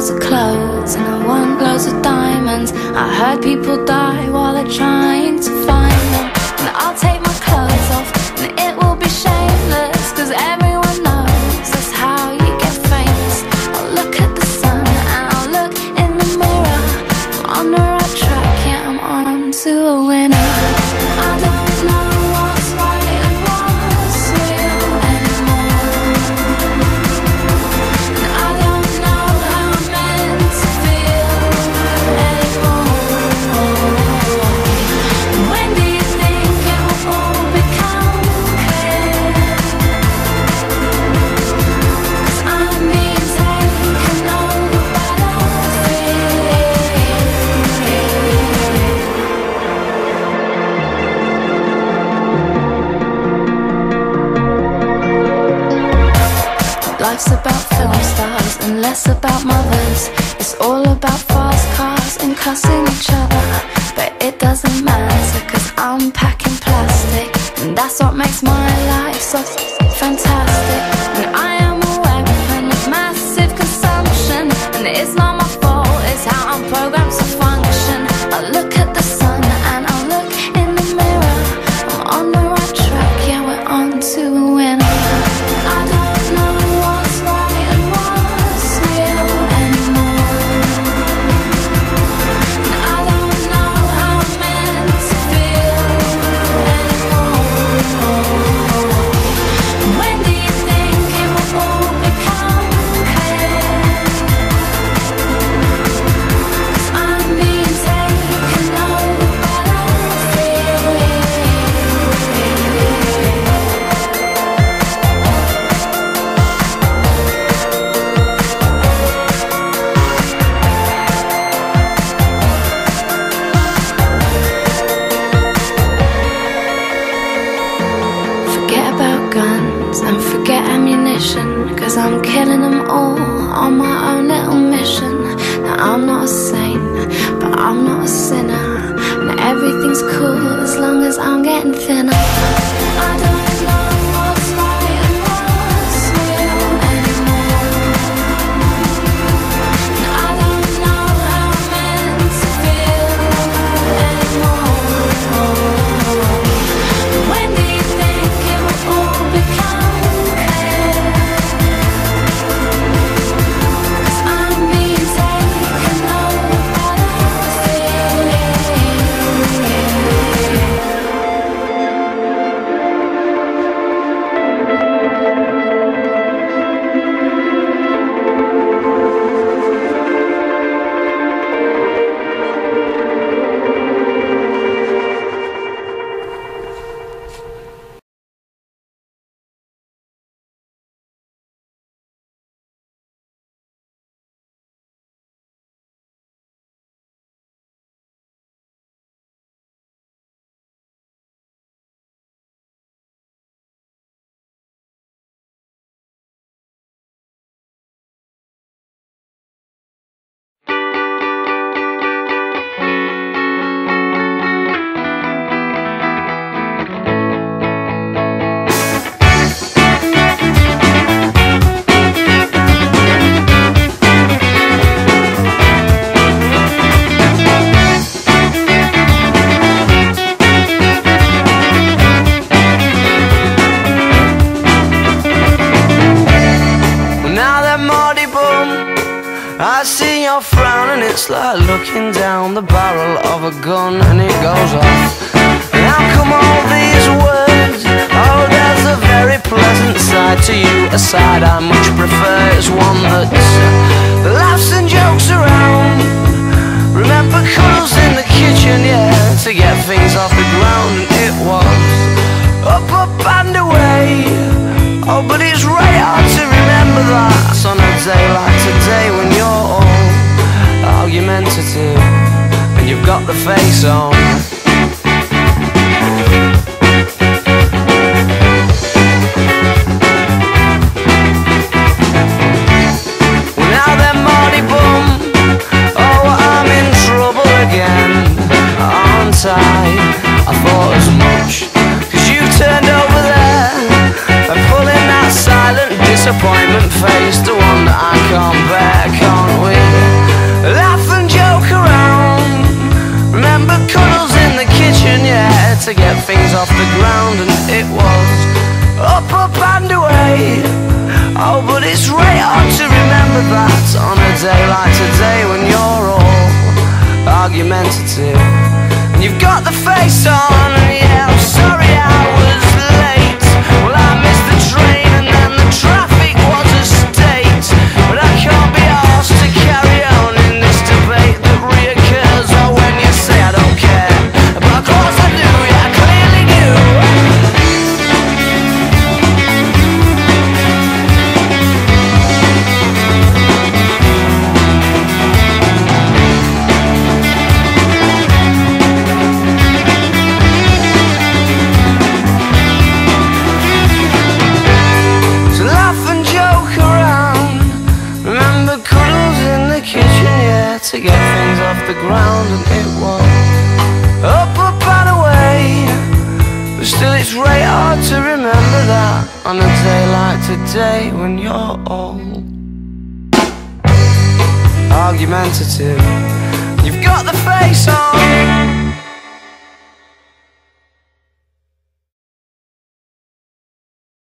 loads of clothes and I want loads of diamonds. I heard people die while they're trying to about mothers. It's all about fast cars and cussing each other. But it doesn't matter cause I'm packing plastic. And that's what makes my life so fantastic. And I am a weapon of massive consumption. And it's not my fault, it's how I'm programmed to function. I look at the sun and I look in the mirror. I'm on the right track, yeah, we're on to a winner. Little mission. Now I'm not a saint, but I'm not a sinner. And everything's cool as long as I'm getting thinner. I don't it's like looking down the barrel of a gun and it goes off. How come all these words? Oh, there's a very pleasant side to you, a side I much prefer is one that's and you've got the face on. Well, now Bum, oh, I'm in trouble again, aren't I? I thought as turned over there and that silent disappointment face, the one that I can't bear. to get things off the ground And it was up, up and away. Oh, but it's right hard to remember that On a day like today when you're all argumentative. And you've got the face on yeah, I'm sorry to get things off the ground and it won't Up, up and away. But still it's right hard to remember that On a day like today when you're old Argumentative. You've got the face on.